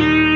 Mm-hmm.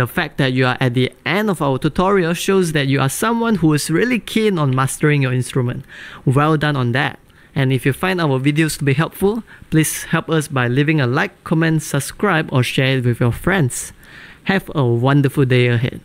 The fact that you are at the end of our tutorial shows that you are someone who is really keen on mastering your instrument. Well done on that. And if you find our videos to be helpful, please help us by leaving a like, comment, subscribe or share it with your friends. Have a wonderful day ahead.